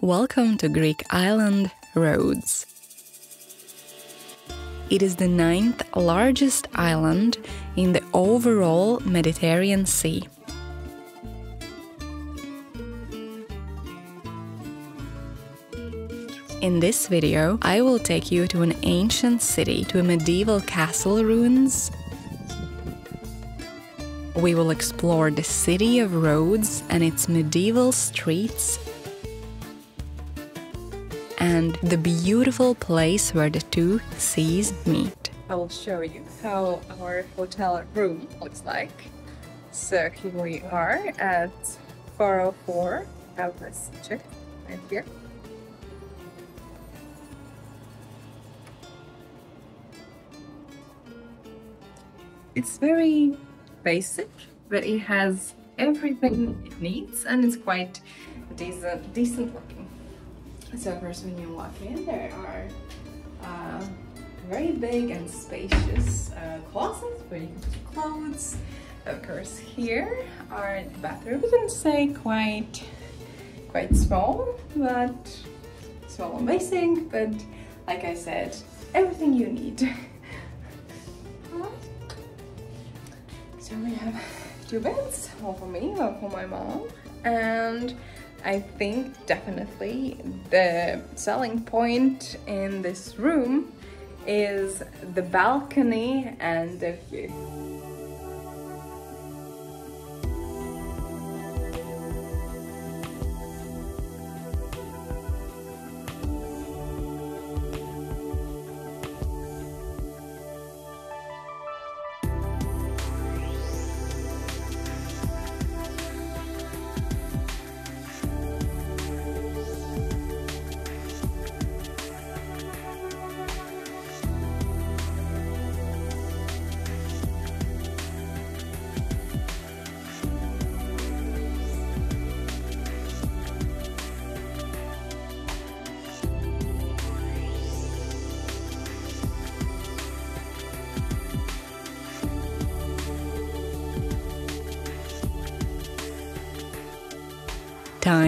Welcome to Greek island Rhodes. It is the ninth largest island in the overall Mediterranean Sea. In this video, I will take you to an ancient city, to a medieval castle ruins. We will explore the city of Rhodes and its medieval streets and the beautiful place where the two seas meet. I will show you how our hotel room looks like. So here we are at 404 Outlet Check right here. It's very basic, but it has everything it needs and it's quite decent, decent looking. So first when you walk in, there are uh, very big and spacious uh, closets where you can put your clothes. Of course, here are the bathrooms. I wouldn't say quite quite small, but small and basic. But like I said, everything you need. So we have two beds, one for me, one for my mom. And I think definitely the selling point in this room is the balcony and the view.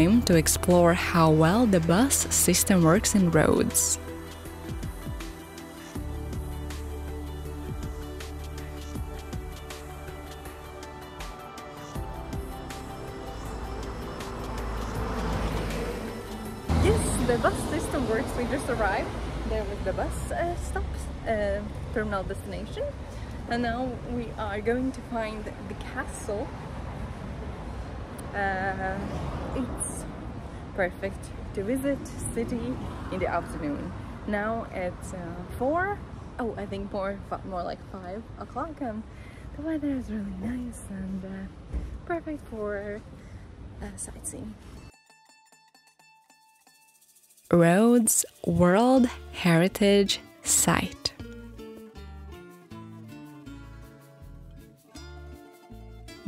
Time to explore how well the bus system works in Rhodes. Yes, the bus system works. We just arrived. There was the bus uh, stops, uh, terminal destination. And now we are going to find the castle. Uh, it's perfect to visit city in the afternoon. Now it's uh, four. Oh, I think more more like five o'clock, and the weather is really nice and uh, perfect for uh, sightseeing. Rhodes World Heritage Site.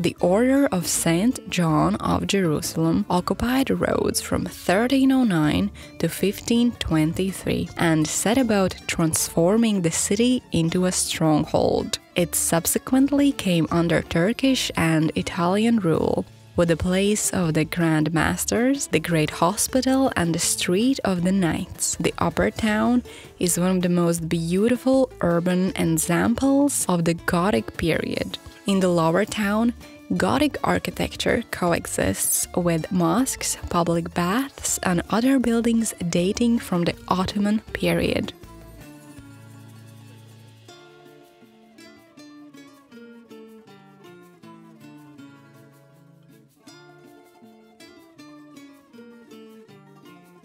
The Order of Saint John of Jerusalem occupied Rhodes from 1309 to 1523 and set about transforming the city into a stronghold. It subsequently came under Turkish and Italian rule with the Palace of the Grand Masters, the Great Hospital, and the Street of the Knights. The Upper Town is one of the most beautiful urban examples of the Gothic period. In the Lower Town, Gothic architecture coexists with mosques, public baths, and other buildings dating from the Ottoman period.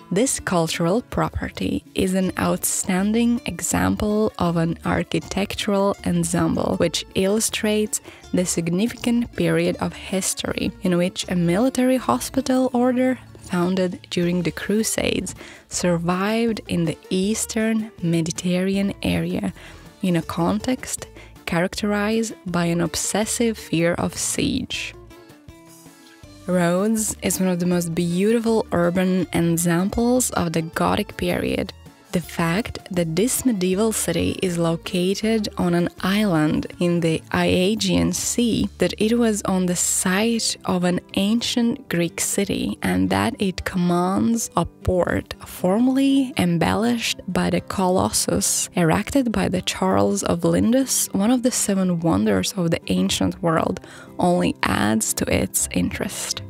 This cultural property is an outstanding example of an architectural ensemble which illustrates the significant period of history in which a military hospital order founded during the Crusades survived in the eastern Mediterranean area in a context characterized by an obsessive fear of siege. Rhodes is one of the most beautiful urban examples of the Gothic period. The fact that this medieval city is located on an island in the Aegean Sea, that it was on the site of an ancient Greek city, and that it commands a port formerly embellished by the Colossus erected by the Chares of Lindos, one of the seven wonders of the ancient world, only adds to its interest.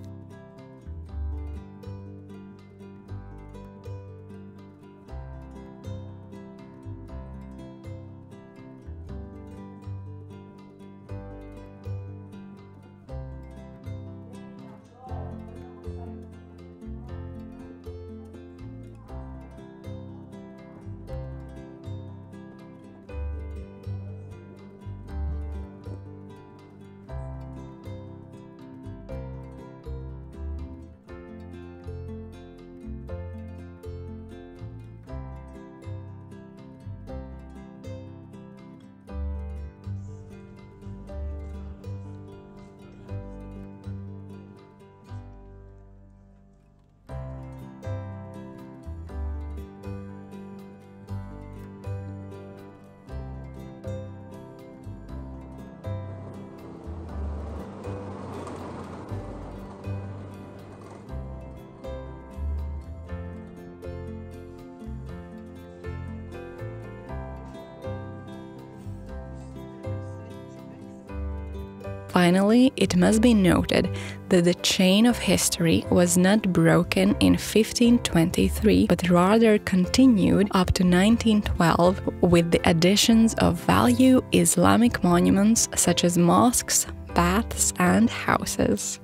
Finally, it must be noted that the chain of history was not broken in 1523, but rather continued up to 1912 with the additions of value Islamic monuments such as mosques, baths, and houses.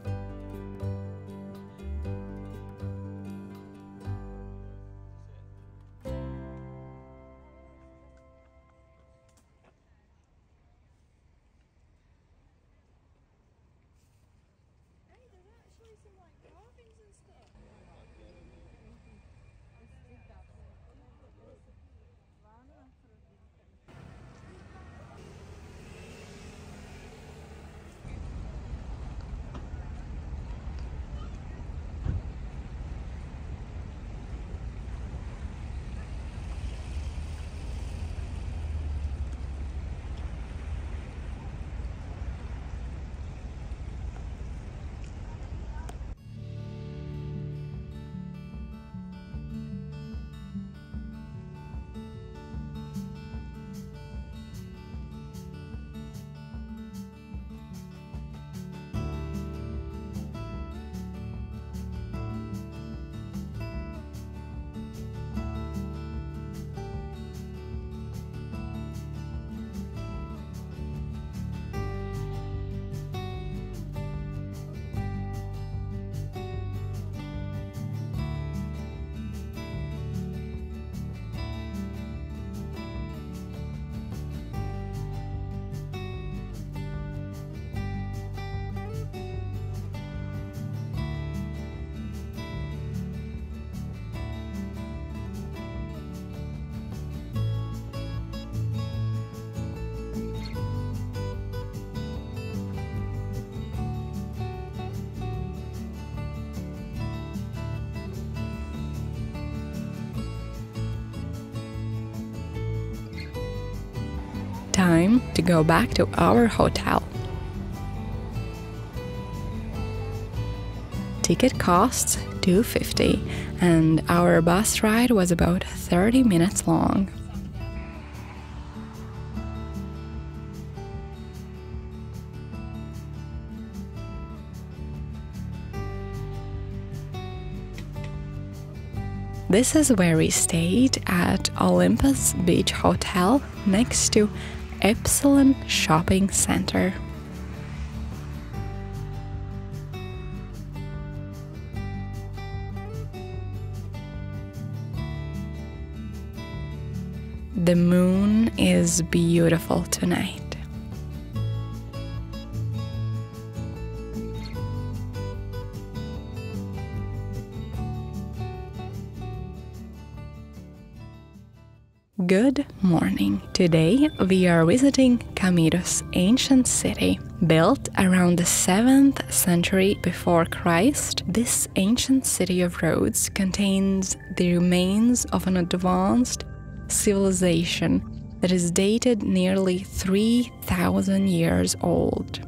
Time to go back to our hotel. Ticket costs 250 and our bus ride was about 30 minutes long. This is where we stayed at Olympos Beach Hotel next to Epsilon Shopping Center. The moon is beautiful tonight. Good morning. Today we are visiting Kameiros, ancient city. Built around the 7th century before Christ, this ancient city of Rhodes contains the remains of an advanced civilization that is dated nearly 3,000 years old.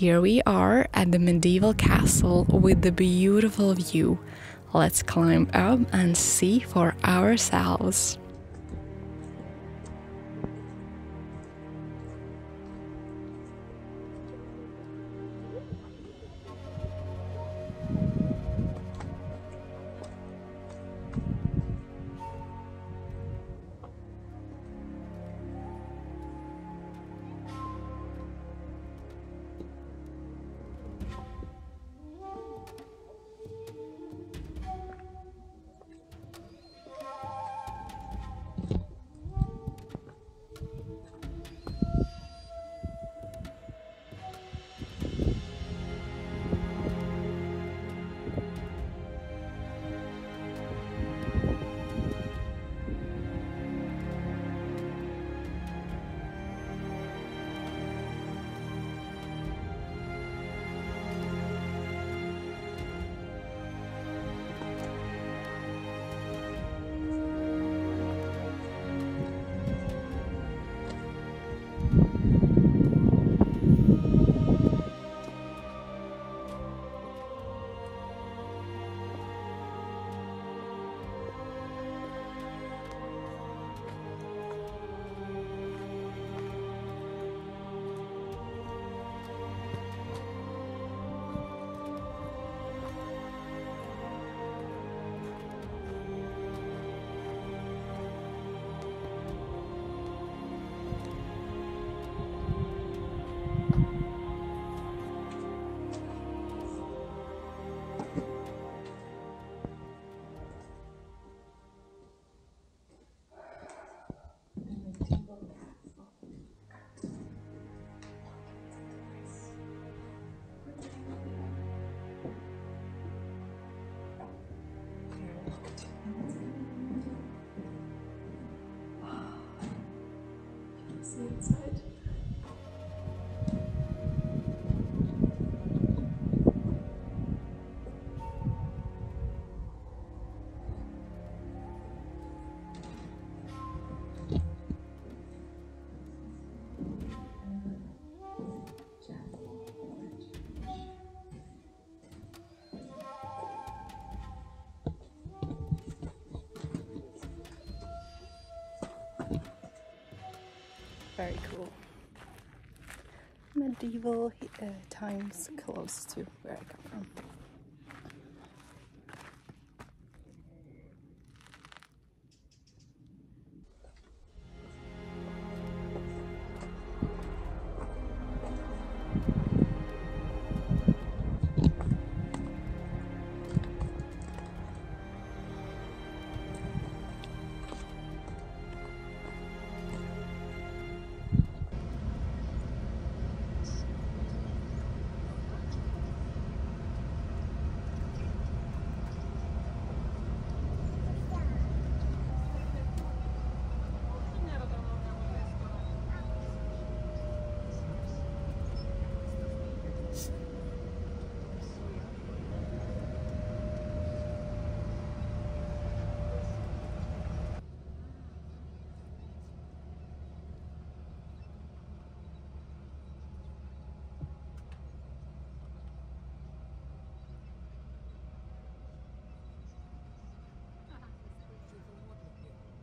Here we are at the medieval castle with the beautiful view. Let's climb up and see for ourselves. Very cool. Medieval uh, times close to where I come from.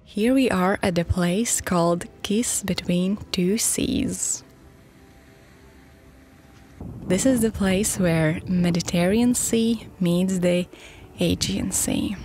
Here we are at a place called Kiss Between Two Seas. This is the place where Mediterranean Sea meets the Aegean Sea.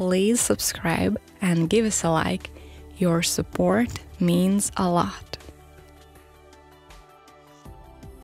Please subscribe and give us a like. Your support means a lot.